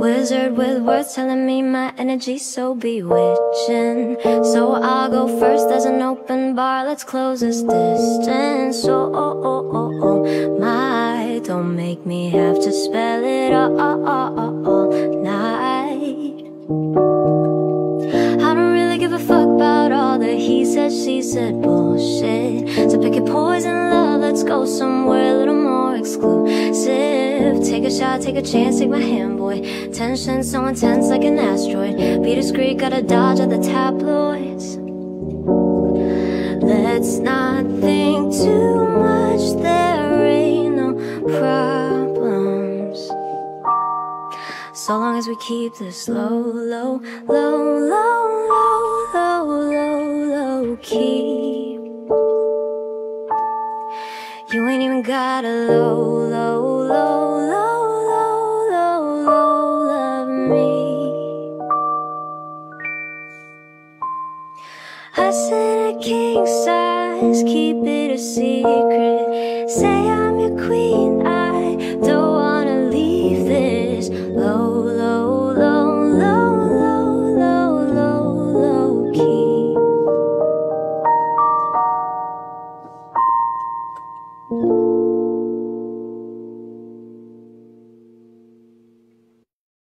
wizard with words telling me my energy's so bewitching. So I'll go first as an open bar, let's close this distance. Oh, oh, oh, oh, oh, my, don't make me have to spell it all, all, all, all night. I don't really give a fuck about all the he said, she said bullshit. So pick your poison, love, let's go somewhere Take a shot, take a chance, take my hand, boy. Tension so intense like an asteroid. Be discreet, gotta dodge all the tabloids. Let's not think too much, there ain't no problems. So long as we keep this low, low, low, low, low, low, low, low key You ain't even got a low, low, low low, low, low, low love me. I said a king size, keep it a secret Say